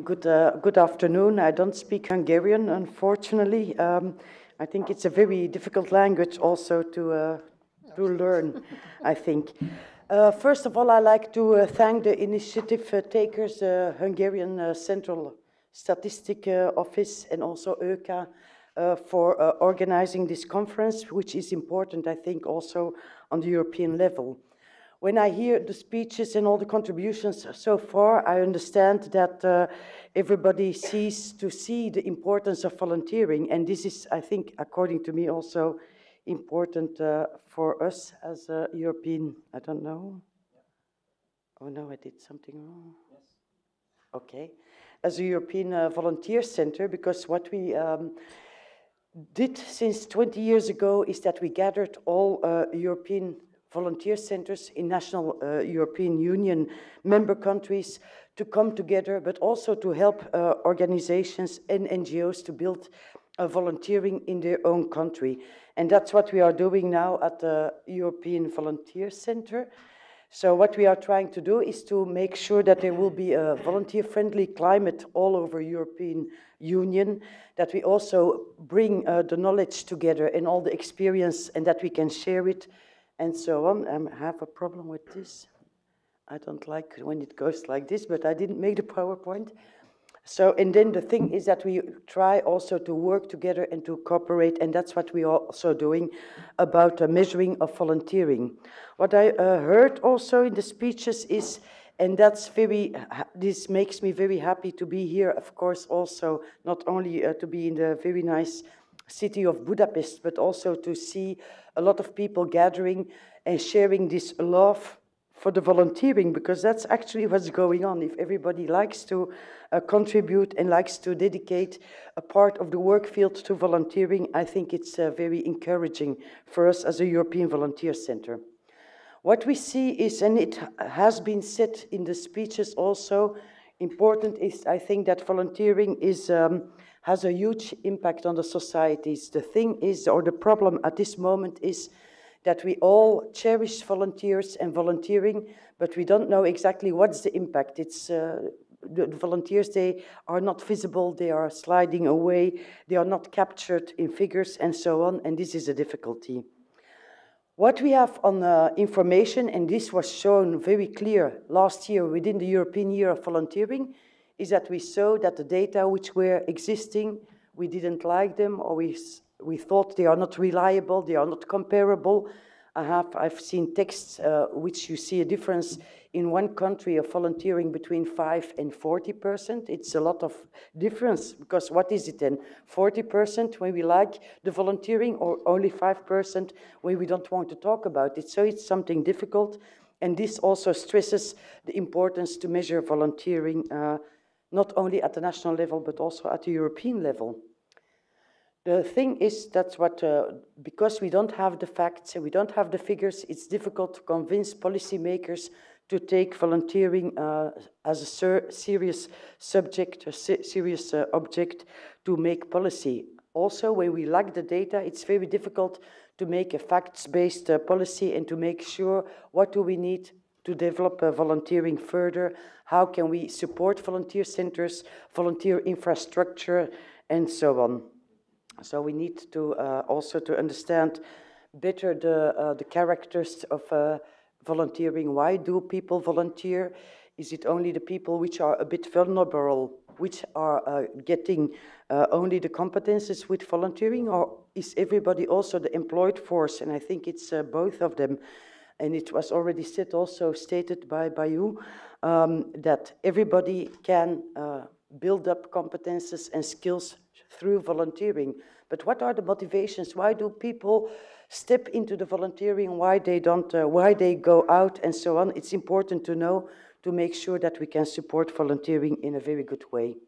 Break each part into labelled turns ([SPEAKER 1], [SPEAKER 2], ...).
[SPEAKER 1] Good, uh, good afternoon. I don't speak Hungarian, unfortunately. Um, I think it's a very difficult language also to, uh, to learn, I think. Uh, first of all, I'd like to uh, thank the initiative uh, takers, uh, Hungarian Central Statistic Office and also ÖKA for organizing this conference, which is important, I think, also on the European level. When I hear the speeches and all the contributions so far, I understand that uh, everybody sees to see the importance of volunteering. And this is, I think, according to me, also important uh, for us as a European, I don't know. Oh no, I did something wrong. Yes. Okay. As a European uh, Volunteer Center, because what we um, did since 20 years ago is that we gathered all uh, European volunteer centers in national uh, European Union member countries to come together, but also to help uh, organizations and NGOs to build uh, volunteering in their own country. And that's what we are doing now at the European Volunteer Center. So what we are trying to do is to make sure that there will be a volunteer-friendly climate all over European Union, that we also bring uh, the knowledge together and all the experience and that we can share it and so on. I have a problem with this. I don't like when it goes like this, but I didn't make the PowerPoint. So, and then the thing is that we try also to work together and to cooperate, and that's what we are also doing about uh, measuring of volunteering. What I uh, heard also in the speeches is, and that's very, this makes me very happy to be here, of course, also, not only uh, to be in the very nice city of Budapest, but also to see a lot of people gathering and sharing this love for the volunteering, because that's actually what's going on. If everybody likes to uh, contribute and likes to dedicate a part of the work field to volunteering, I think it's uh, very encouraging for us as a European Volunteer Center. What we see is, and it has been said in the speeches also, important is, I think, that volunteering is um, has a huge impact on the societies. The thing is, or the problem at this moment is that we all cherish volunteers and volunteering, but we don't know exactly what's the impact. It's uh, the, volunteers, they are not visible, they are sliding away, they are not captured in figures and so on, and this is a difficulty. What we have on uh, information, and this was shown very clear last year within the European Year of Volunteering, is that we saw that the data which were existing, we didn't like them or we, we thought they are not reliable, they are not comparable. I have, I've seen texts uh, which you see a difference in one country of volunteering between 5 and 40%. It's a lot of difference because what is it then? 40% when we like the volunteering or only 5% when we don't want to talk about it. So it's something difficult. And this also stresses the importance to measure volunteering uh, not only at the national level, but also at the European level. The thing is that what, uh, because we don't have the facts and we don't have the figures, it's difficult to convince policymakers to take volunteering uh, as a ser serious subject, a se serious uh, object to make policy. Also, when we lack the data, it's very difficult to make a facts-based uh, policy and to make sure what do we need to develop uh, volunteering further, how can we support volunteer centers, volunteer infrastructure, and so on. So we need to uh, also to understand better the, uh, the characters of uh, volunteering. Why do people volunteer? Is it only the people which are a bit vulnerable, which are getting only the competences with volunteering, or is everybody also the employed force? And I think it's both of them and it was already said also stated by, by you, um, that everybody can uh, build up competences and skills through volunteering. But what are the motivations? Why do people step into the volunteering? Why they don't? Uh, why they go out and so on? It's important to know to make sure that we can support volunteering in a very good way.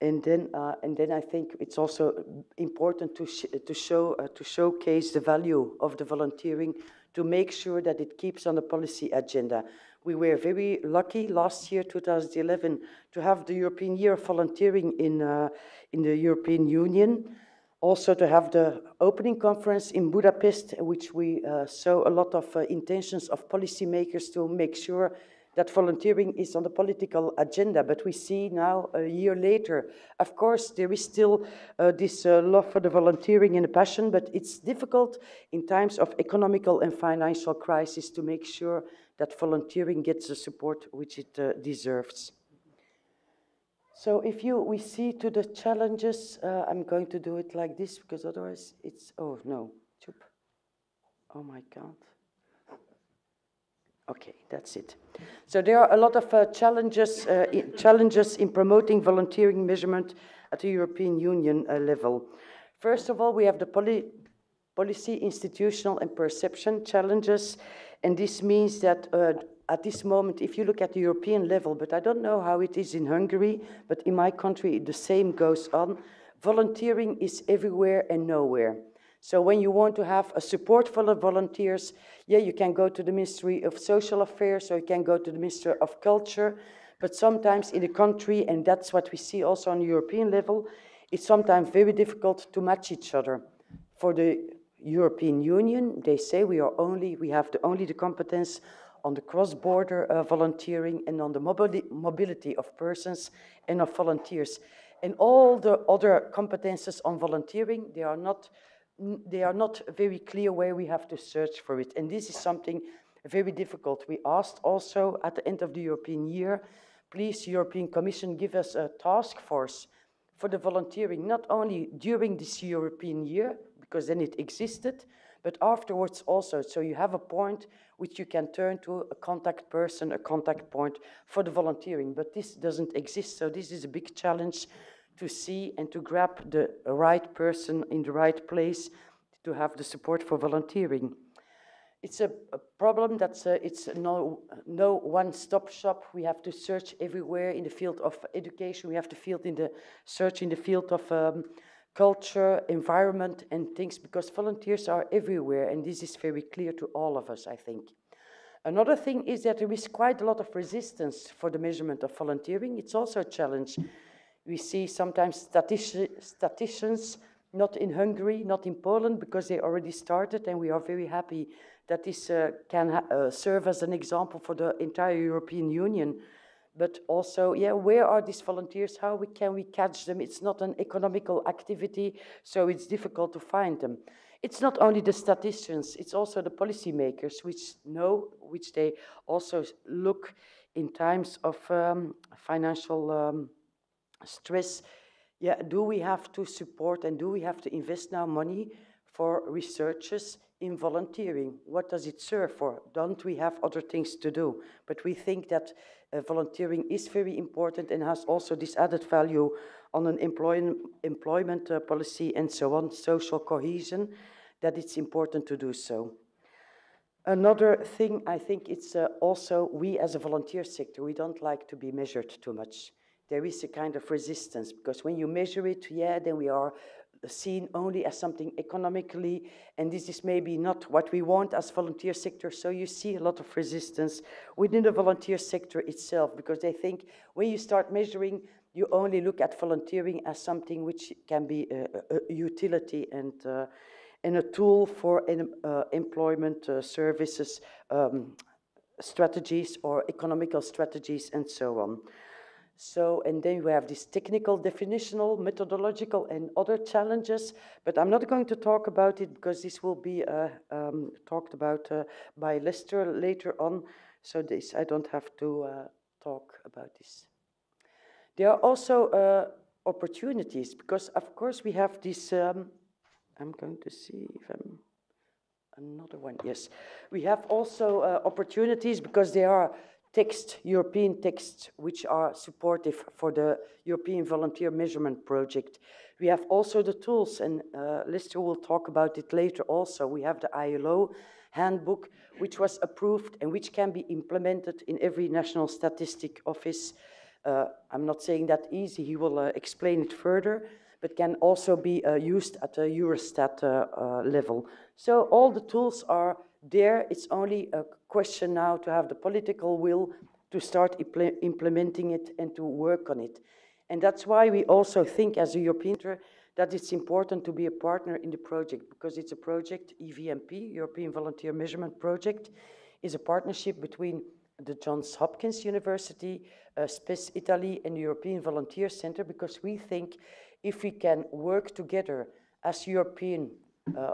[SPEAKER 1] And then, uh, and then I think it's also important to sh to show uh, to showcase the value of the volunteering to make sure that it keeps on the policy agenda. We were very lucky last year, 2011, to have the European Year of Volunteering in, uh, in the European Union. Also to have the opening conference in Budapest, which we uh, saw a lot of uh, intentions of policymakers to make sure that volunteering is on the political agenda, but we see now, a year later, of course, there is still uh, this uh, love for the volunteering and the passion, but it's difficult in times of economical and financial crisis to make sure that volunteering gets the support which it uh, deserves. So if you, we see to the challenges, uh, I'm going to do it like this because otherwise it's, oh no. Oh my God. Okay, that's it. So there are a lot of uh, challenges, uh, in, challenges in promoting volunteering measurement at the European Union uh, level. First of all, we have the policy, institutional and perception challenges. And this means that uh, at this moment, if you look at the European level, but I don't know how it is in Hungary, but in my country, the same goes on. Volunteering is everywhere and nowhere. So when you want to have a support for the volunteers, yeah, you can go to the Ministry of Social Affairs or you can go to the Ministry of Culture. But sometimes in the country, and that's what we see also on the European level, it's sometimes very difficult to match each other. For the European Union, they say we are only, we have the, only the competence on the cross-border uh, volunteering and on the mobility of persons and of volunteers. And all the other competences on volunteering, they are not they are not very clear where we have to search for it. And this is something very difficult. We asked also at the end of the European year, please, European Commission, give us a task force for the volunteering, not only during this European year, because then it existed, but afterwards also. So you have a point which you can turn to a contact person, a contact point for the volunteering. But this doesn't exist, so this is a big challenge to see and to grab the right person in the right place to have the support for volunteering. It's a, a problem that's a, it's no, no one-stop shop. We have to search everywhere in the field of education. We have to field in the search in the field of um, culture, environment, and things because volunteers are everywhere, and this is very clear to all of us, I think. Another thing is that there is quite a lot of resistance for the measurement of volunteering. It's also a challenge we see sometimes statisti statisticians, not in Hungary, not in Poland, because they already started, and we are very happy that this uh, can uh, serve as an example for the entire European Union. But also, yeah, where are these volunteers? How we, can we catch them? It's not an economical activity, so it's difficult to find them. It's not only the statisticians, it's also the policymakers, which know, which they also look in times of um, financial um, stress, yeah, do we have to support and do we have to invest now money for researchers in volunteering? What does it serve for? Don't we have other things to do? But we think that uh, volunteering is very important and has also this added value on an employ employment uh, policy and so on, social cohesion, that it's important to do so. Another thing, I think it's uh, also we as a volunteer sector, we don't like to be measured too much there is a kind of resistance because when you measure it, yeah, then we are seen only as something economically, and this is maybe not what we want as volunteer sector. So you see a lot of resistance within the volunteer sector itself because they think when you start measuring, you only look at volunteering as something which can be a, a utility and uh, and a tool for uh, employment uh, services, um, strategies or economical strategies and so on. So, and then we have these technical, definitional, methodological, and other challenges, but I'm not going to talk about it because this will be uh, um, talked about uh, by Lester later on. So this, I don't have to uh, talk about this. There are also uh, opportunities because, of course, we have this, um, I'm going to see if I'm, another one, yes. We have also uh, opportunities because there are text, European texts, which are supportive for the European Volunteer Measurement Project. We have also the tools, and uh, Lester will talk about it later also. We have the ILO handbook, which was approved and which can be implemented in every national statistic office. Uh, I'm not saying that easy, he will uh, explain it further, but can also be uh, used at a Eurostat uh, uh, level. So all the tools are there, it's only a question now to have the political will to start impl implementing it and to work on it. And that's why we also think as a European that it's important to be a partner in the project because it's a project, EVMP, European Volunteer Measurement Project, is a partnership between the Johns Hopkins University, uh, SPES Italy, and the European Volunteer Center, because we think if we can work together as European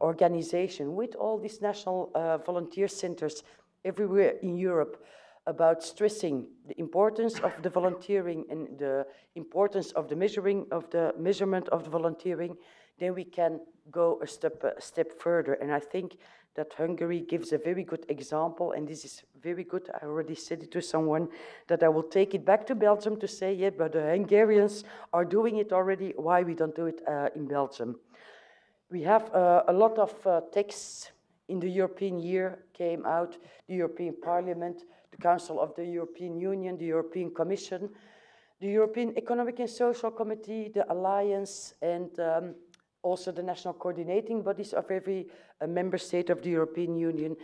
[SPEAKER 1] organization with all these national uh, volunteer centers everywhere in Europe about stressing the importance of the volunteering and the importance of the measuring of the measurement of the volunteering, then we can go a step a step further. And I think that Hungary gives a very good example, and this is very good. I already said it to someone that I will take it back to Belgium to say, yeah, but the Hungarians are doing it already. Why we don't do it uh, in Belgium? We have uh, a lot of uh, texts in the European year came out, the European Parliament, the Council of the European Union, the European Commission, the European Economic and Social Committee, the Alliance, and um, also the national coordinating bodies of every uh, member state of the European Union.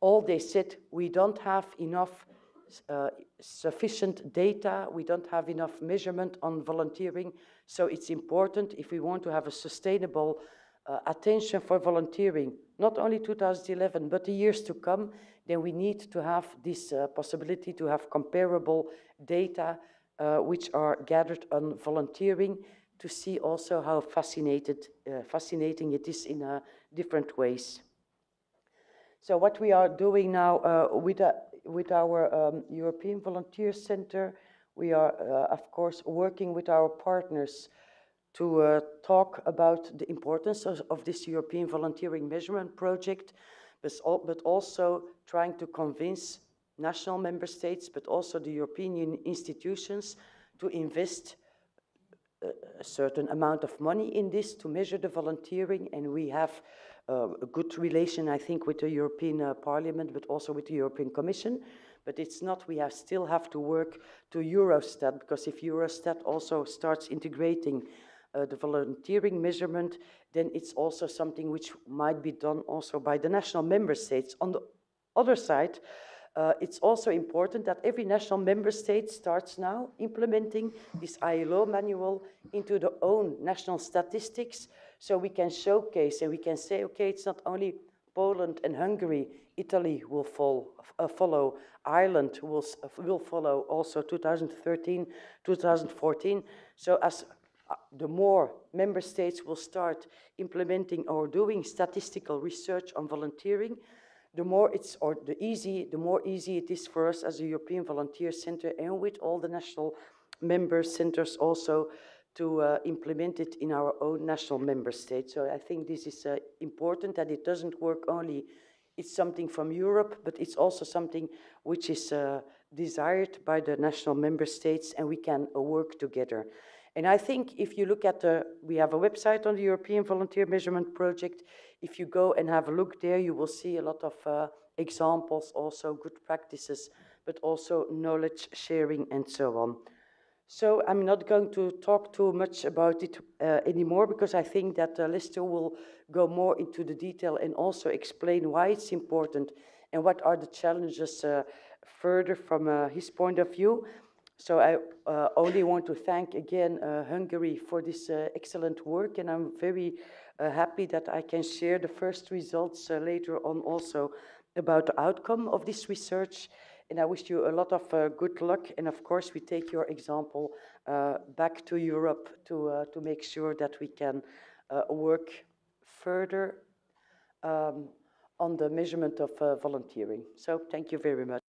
[SPEAKER 1] All they said, we don't have enough uh, sufficient data, we don't have enough measurement on volunteering, so it's important if we want to have a sustainable uh, attention for volunteering, not only 2011, but the years to come, then we need to have this uh, possibility to have comparable data uh, which are gathered on volunteering to see also how fascinated, uh, fascinating it is in uh, different ways. So what we are doing now uh, with, with our um, European Volunteer Center, we are, of course, working with our partners to uh, talk about the importance of, of, this European volunteering measurement project, but, also trying to convince national member states, but also the European institutions to invest a, a certain amount of money in this to measure the volunteering. And we have uh, a good relation, I think, with the European uh, Parliament, but also with the European Commission. But it's not, we have still have to work to Eurostat, because if Eurostat also starts integrating uh, the volunteering measurement, then it's also something which might be done also by the national member states. On the other side, uh, it's also important that every national member state starts now implementing this ILO manual into their own national statistics so we can showcase and we can say, okay, it's not only Poland and Hungary, Italy will fall, uh, follow, Ireland will, will follow also 2013, 2014. So as uh, the more member states will start implementing or doing statistical research on volunteering, the more it's or the easy, the more easy it is for us as a European Volunteer Center and with all the national member centers also to uh, implement it in our own national member states. So I think this is uh, important that it doesn't work only, it's something from Europe, but it's also something which is uh, desired by the national member states and we can uh, work together. And I think if you look at the, we have a website on the European Volunteer Measurement Project. If you go and have a look there, you will see a lot of uh, examples, also good practices, but also knowledge sharing and so on. So I'm not going to talk too much about it uh, anymore because I think that uh, will go more into the detail and also explain why it's important and what are the challenges uh, further from uh, his point of view. So I uh, only want to thank again uh, Hungary for this uh, excellent work, and I'm very uh, happy that I can share the first results uh, later on also about the outcome of this research. And I wish you a lot of uh, good luck, and of course we take your example back to Europe to, to make sure that we can work further um, on the measurement of volunteering. So thank you very much.